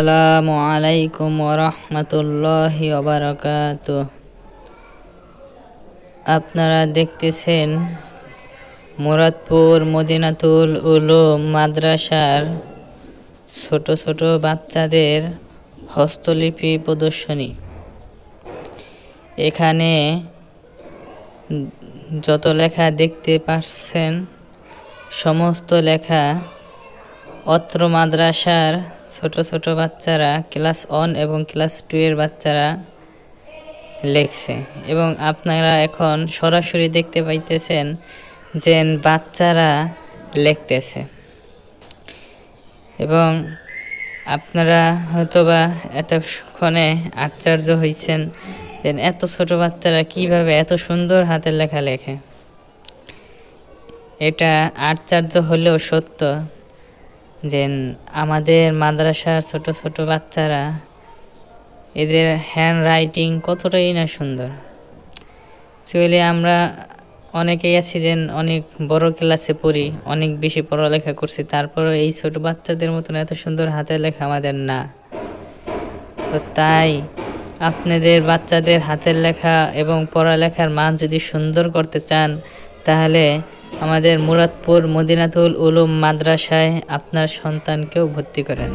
আসসালামু আলাইকুম ওরহমতুল্লাহি ওবরাকাত আপনারা দেখতেছেন মুরাদপুর মদিনাতুল উলুম মাদ্রাসার ছোট ছোট বাচ্চাদের হস্তলিপি প্রদর্শনী। এখানে যত লেখা দেখতে পাচ্ছেন সমস্ত লেখা অত্র মাদ্রাসার ছোট ছোট বাচ্চারা ক্লাস ওয়ান এবং ক্লাস টু এর বাচ্চারা লেখছে। এবং আপনারা এখন সরাসরি দেখতে পাইতেছেন যে বাচ্চারা লিখতেছে। এবং আপনারা হয়তোবা এতক্ষণে আশ্চর্য হয়েছেন যে এত ছোট বাচ্চারা কীভাবে এত সুন্দর হাতের লেখা লেখে। এটা আশ্চর্য হলেও সত্য। যে আমাদের মাদ্রাসার ছোট ছোট বাচ্চারা এদের হ্যান্ড রাইটিং কতটাই না সুন্দর। চলে আমরা অনেকেই আছি যে অনেক বড় ক্লাসে পড়ি, অনেক বেশি পড়ালেখা করছি তারপরে এই ছোট বাচ্চাদের মতন এত সুন্দর হাতের লেখা আমাদের না। তো তাই আপনাদের বাচ্চাদের হাতের লেখা এবং পড়ালেখার মান যদি সুন্দর করতে চান, তাহলে আমাদের মুরাদপুর মদিনাতুল উলুম মাদ্রাসায় আপনার সন্তানকেও ভর্তি করেন।